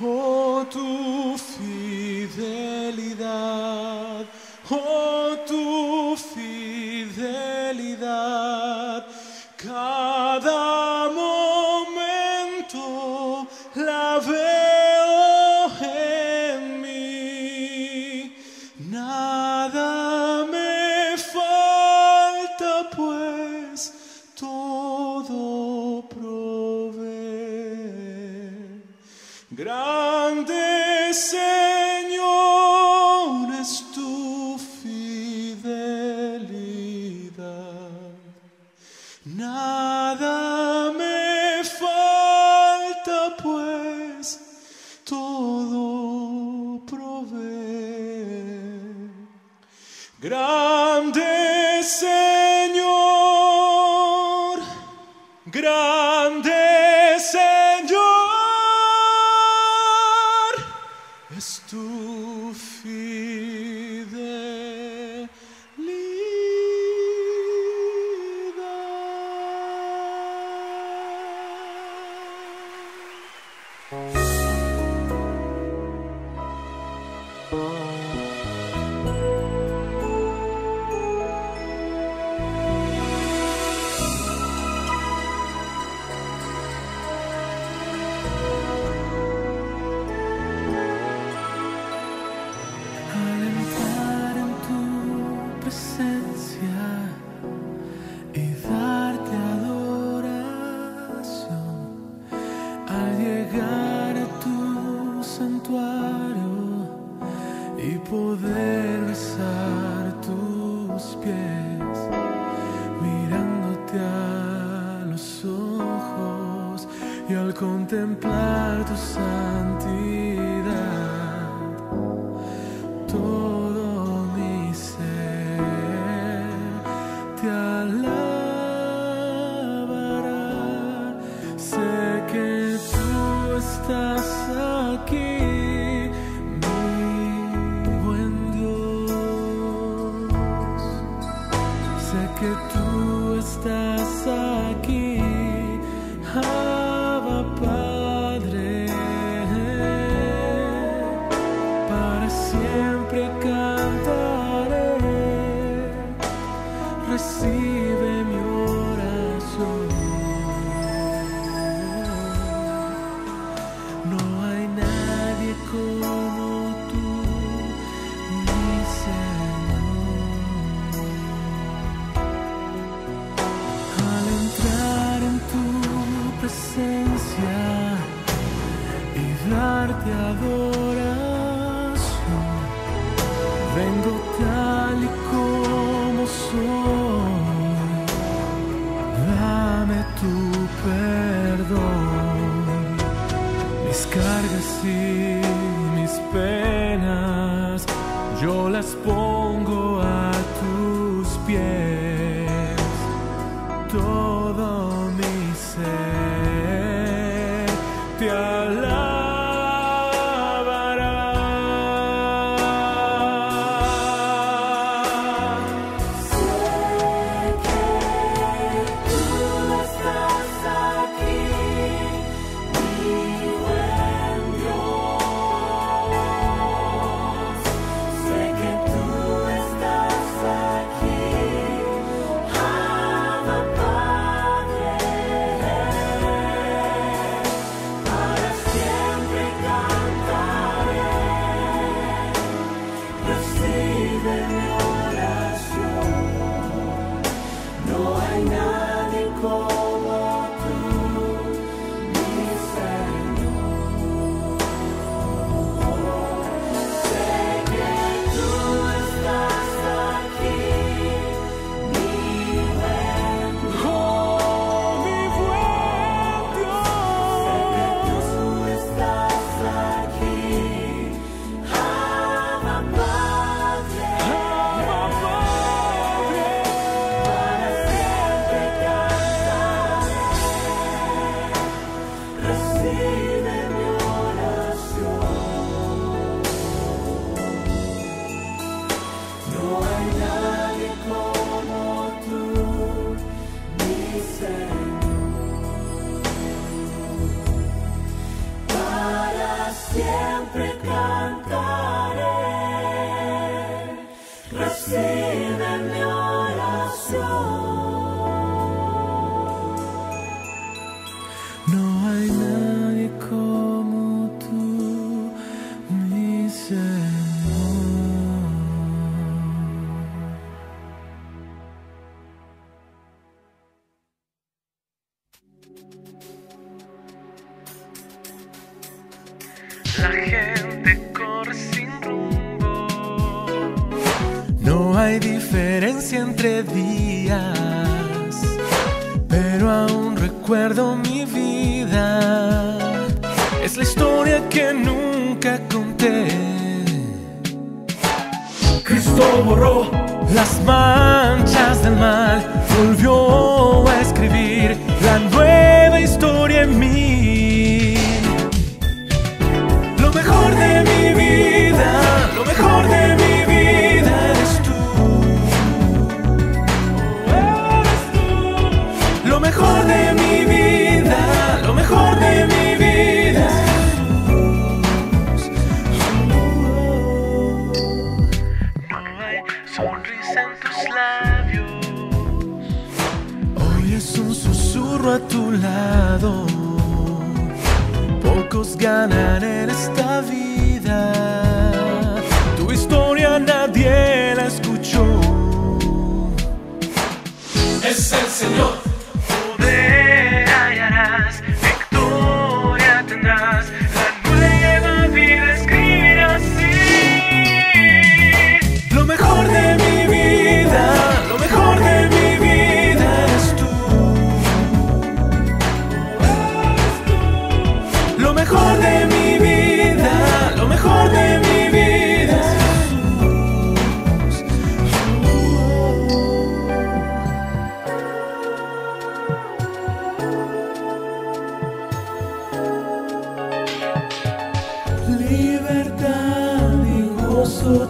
Oh, tu fidelidad, fidelidad. Sé que tú estás aquí,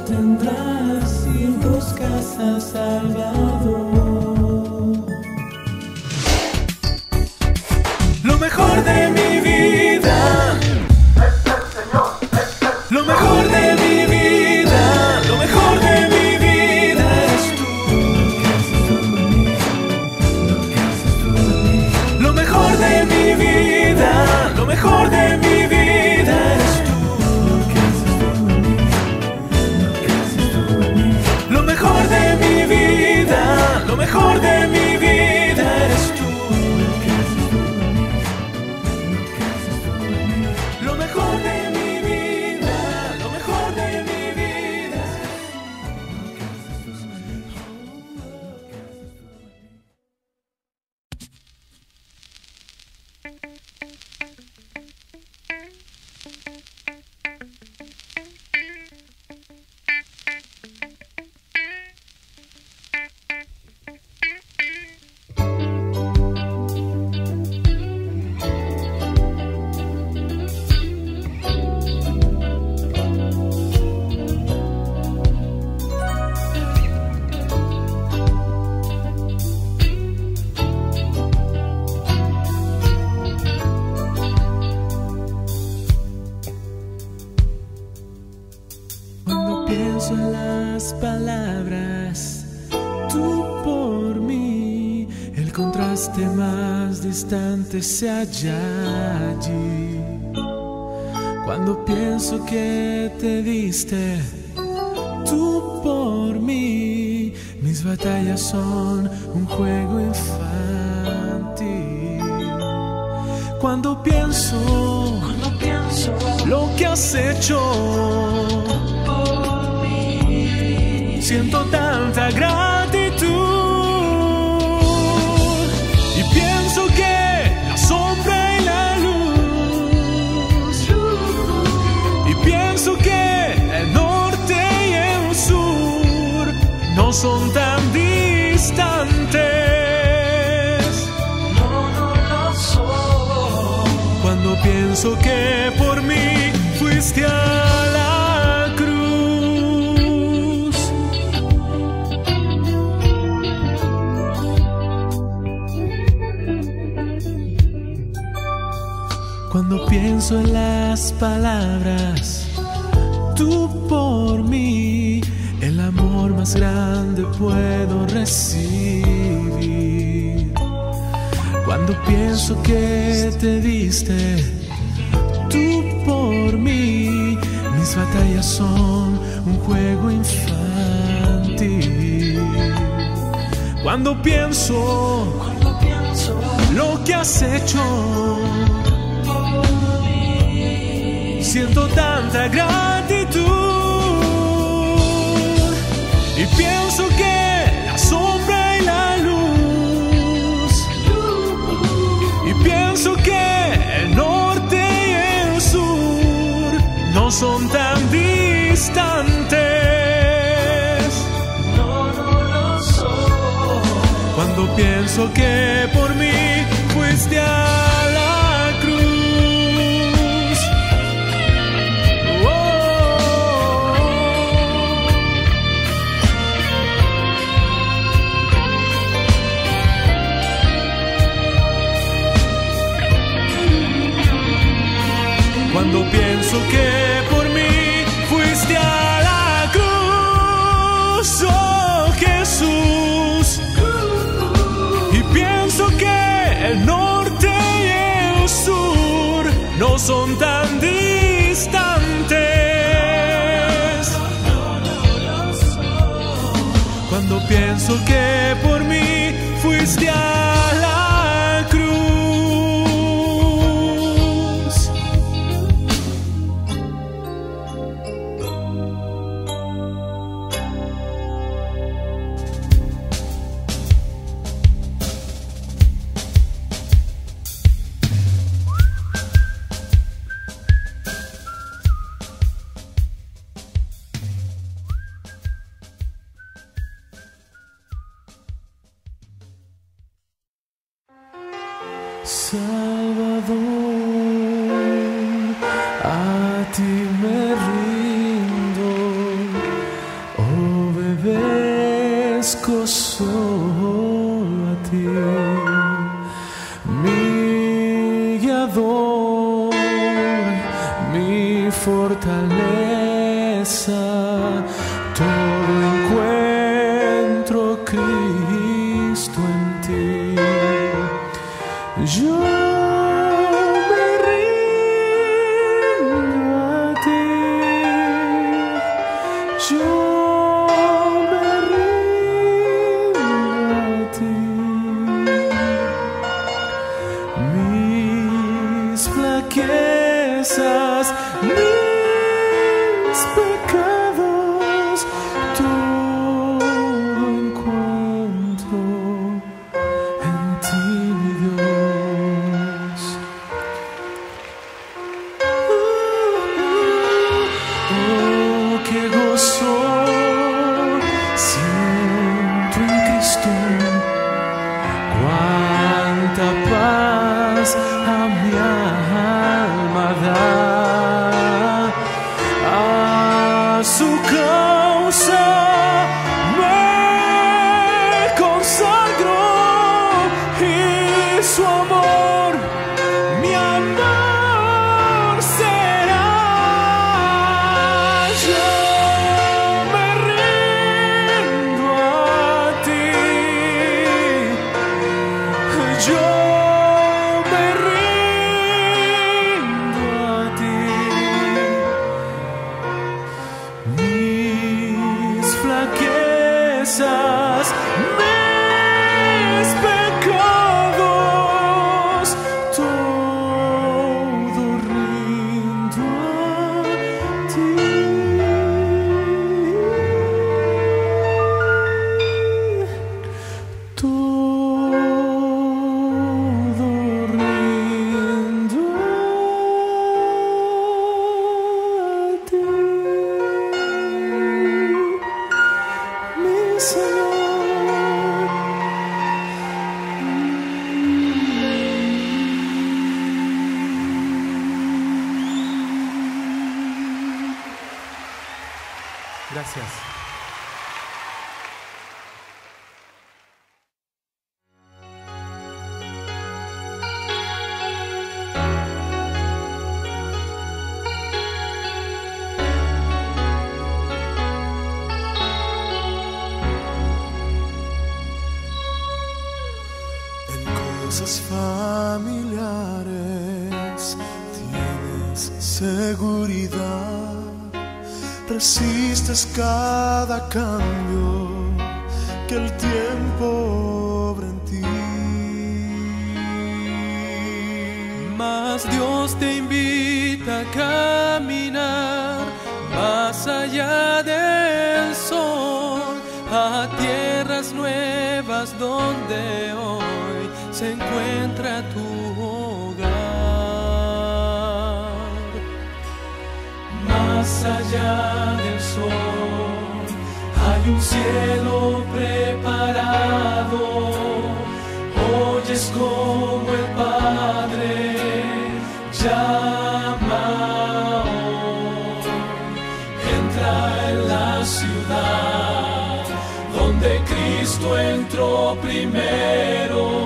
tendrás si buscas al Salvador. se allá allí. Cuando pienso que te diste tú por mí, mis batallas son un juego infinito. penso que el norte y el sur no son tan distantes. No, no, no son. Cuando pienso que por mí fuiste a la cruz. Cuando pienso en las palabras por mí, el amor más grande puedo recibir. Cuando pienso que te diste tú por mí, mis batallas son un juego infantil. Cuando pienso, lo que has hecho, siento tanta gracia pienso que la sombra y la luz. Y pienso que el norte y el sur no son tan distantes. No, no lo son. Cuando pienso que por mí fuiste a eso que por mí fuiste a caminar más allá del sol, a tierras nuevas donde hoy se encuentra tu hogar. Más allá del sol hay un cielo preparado, hoy es como el primero.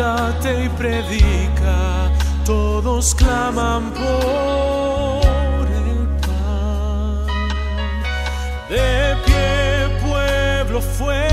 levántate y predica, todos claman por el pan. De pie, pueblo, fue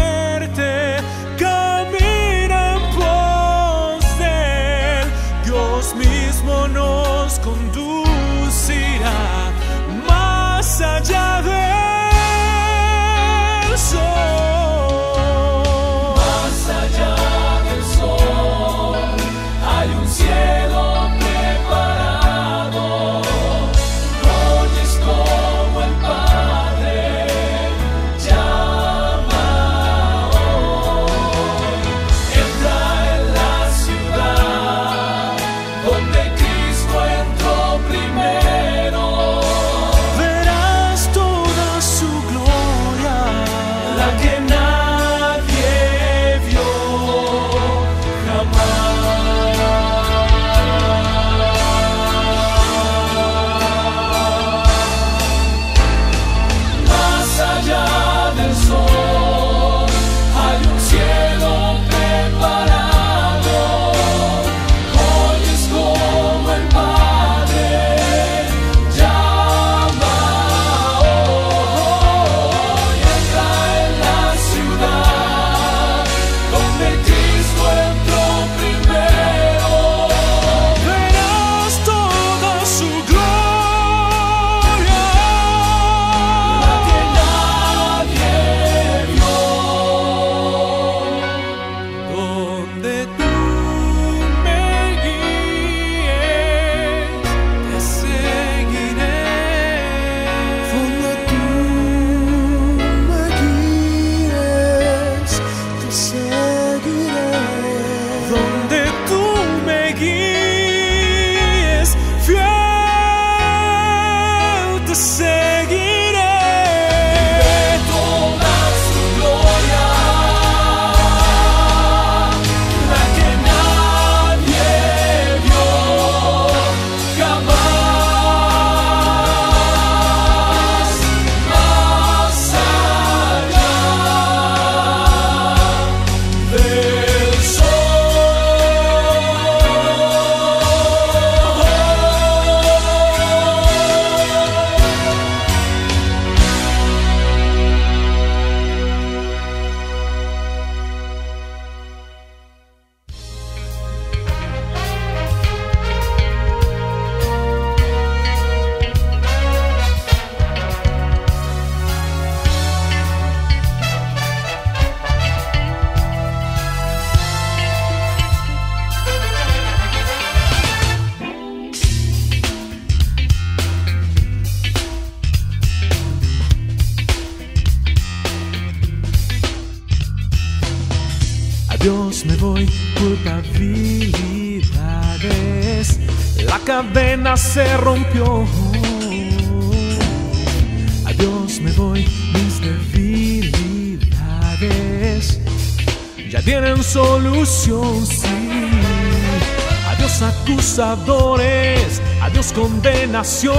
pecadores, a Dios condenación,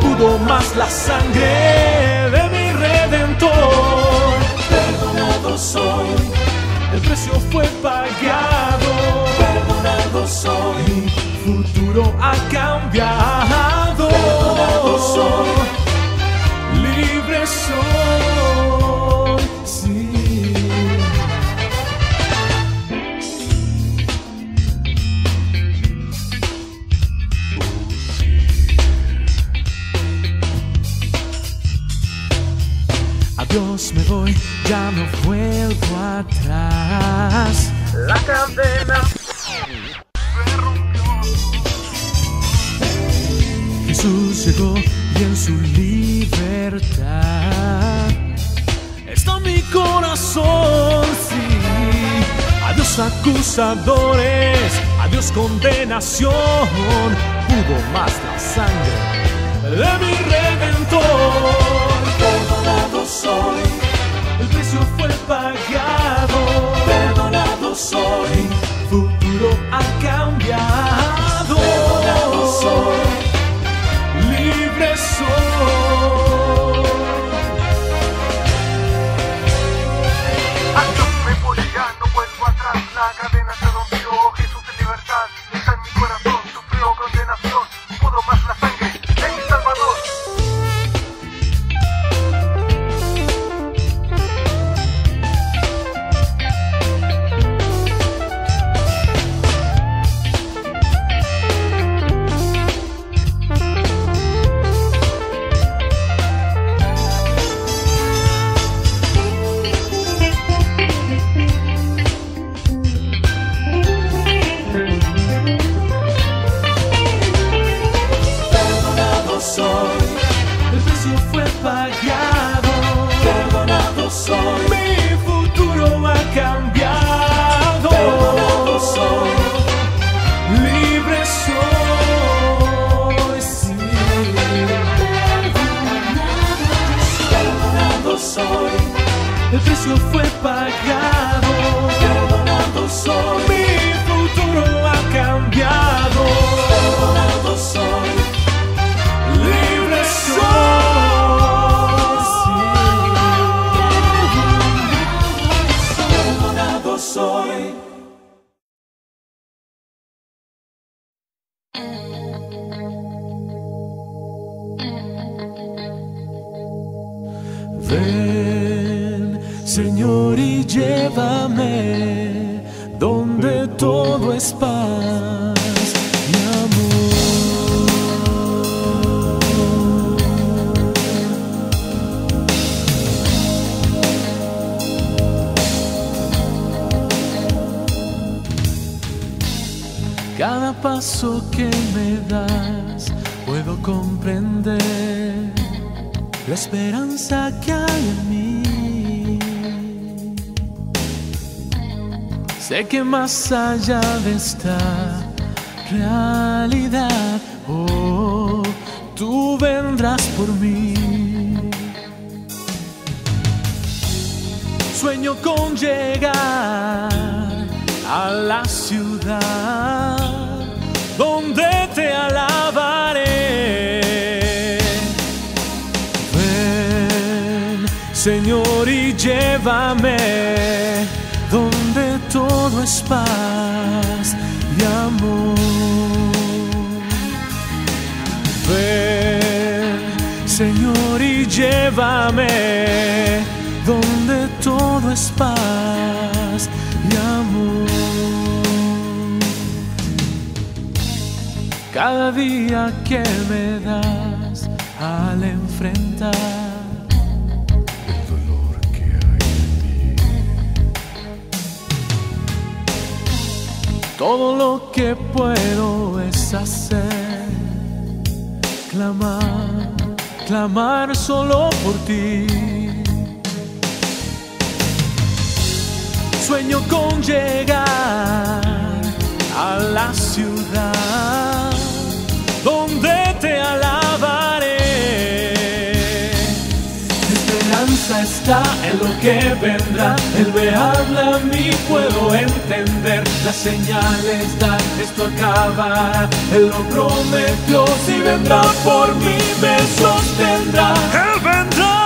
pudo más la sangre de mi redentor. Perdonado soy, el precio fue pagado. Perdonado soy, futuro ha cambiado. Perdonado soy, libre soy. Adiós me voy, ya no vuelvo atrás. La cadena Jesús llegó y en su libertad está mi corazón, sí. Adiós acusadores, adiós condenación, pudo más la sangre de mi redentor. El precio fue pagado. El precio fue pagado. Que más allá de esta realidad, oh, tú vendrás por mí. Sueño con llegar a la ciudad donde te alabaré. Ven, Señor, y llévame todo es paz y amor. Ven, Señor, y llévame donde todo es paz y amor. Cada día que me das al enfrentar Todo lo que puedo es hacer, clamar, clamar solo por ti. Sueño con llegar a la ciudad en lo que vendrá. Él me habla a mí, puedo entender. Las señales dan, esto acabará. Él lo prometió, si vendrá por mí, me sostendrá. Él vendrá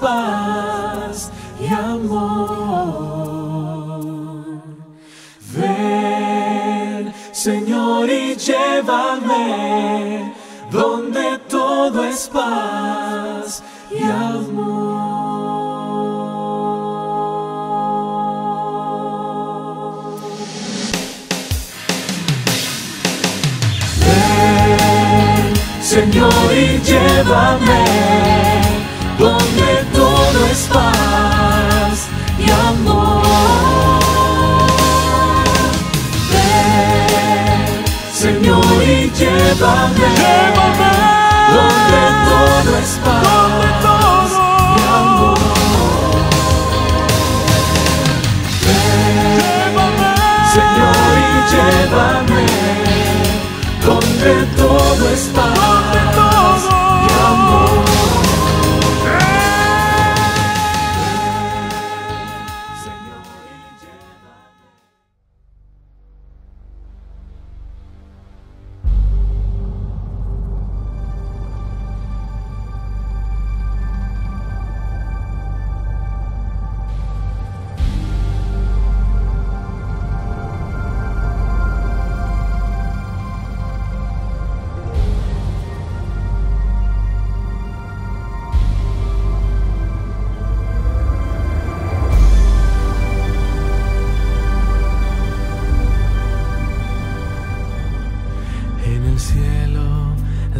paz y amor. Ven, Señor, y llévame donde todo es paz y amor. Ven, Señor, y llévame 예수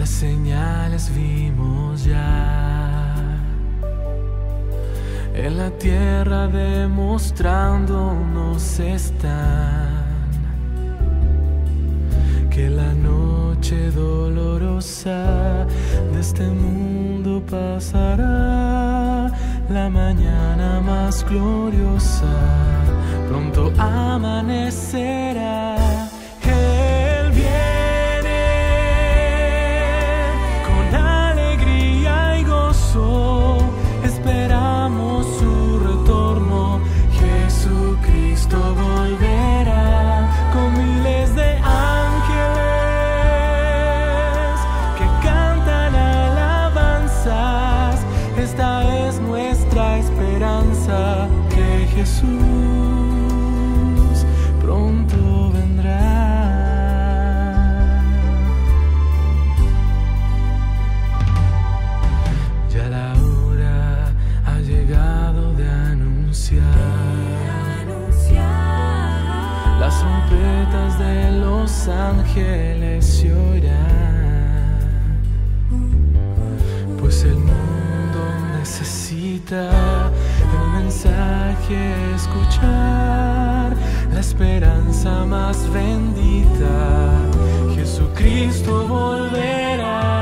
señales vimos ya. En la tierra demostrándonos están que la noche dolorosa de este mundo pasará, la mañana más gloriosa pronto amanecerá. ángeles lloran, pues el mundo necesita el mensaje escuchar, la esperanza más bendita, Jesucristo volverá.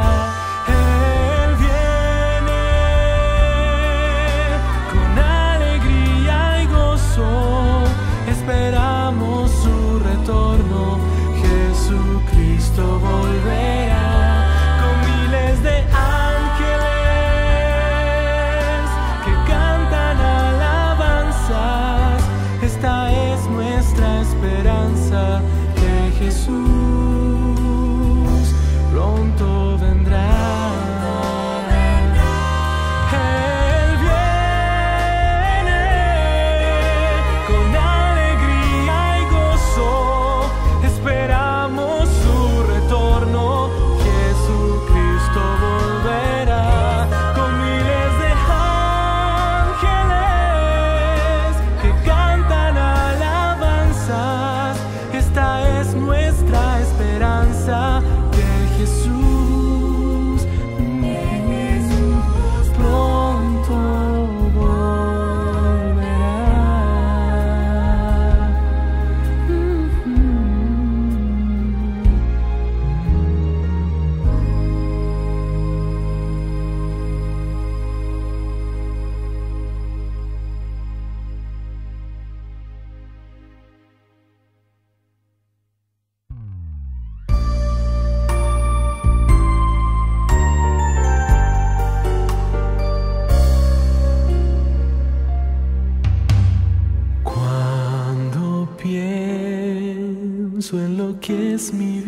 kiss me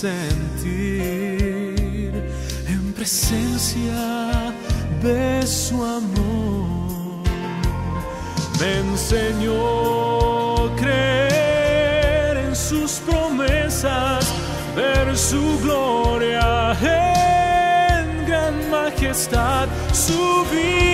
sentir en presencia de su amor. Me enseñó creer en sus promesas, ver su gloria en gran majestad, subiré